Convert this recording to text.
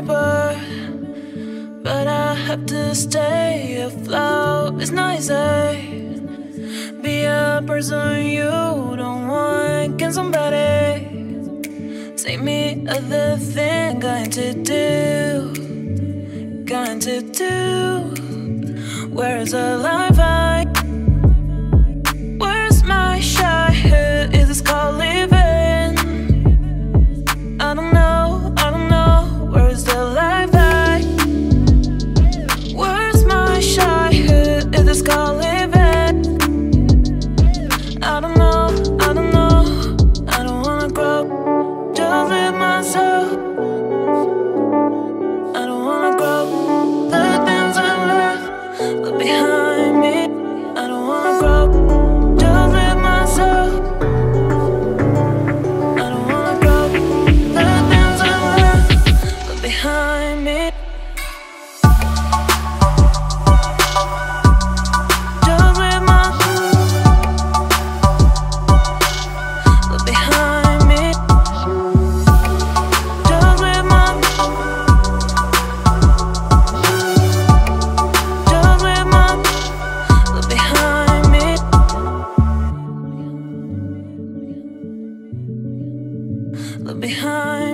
neighbor. But I have to stay afloat. It's not. Be a person you don't want. Can somebody take me other thing? Going to do, going to do. Where's the light? but behind.